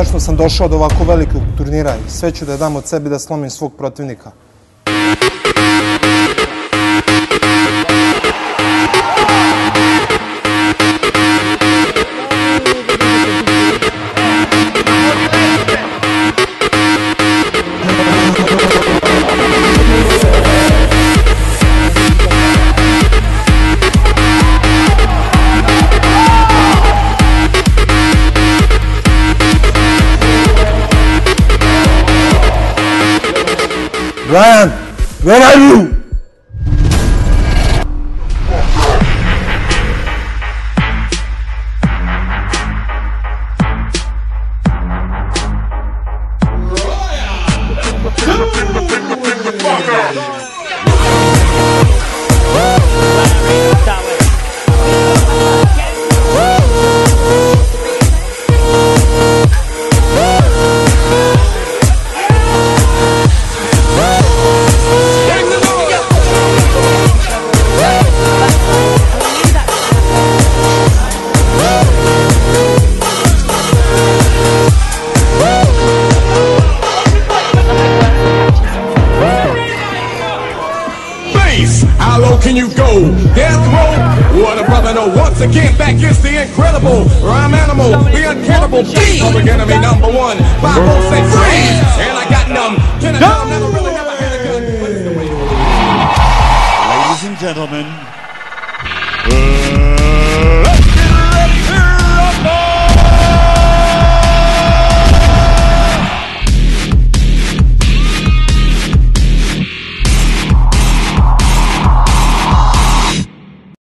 Konačno sam došao do ovako velikog turnira i sve ću da dam od sebi da slomim svog protivnika. Brian, where are you? Face, How low can you go? Death row? What a brother, no. Once again, back is the incredible rhyme animal, the uncannibal beat. Public enemy number one, 506 freeze. And I got numb. Pentagon never really never had a gun. Ladies and gentlemen.